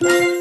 you.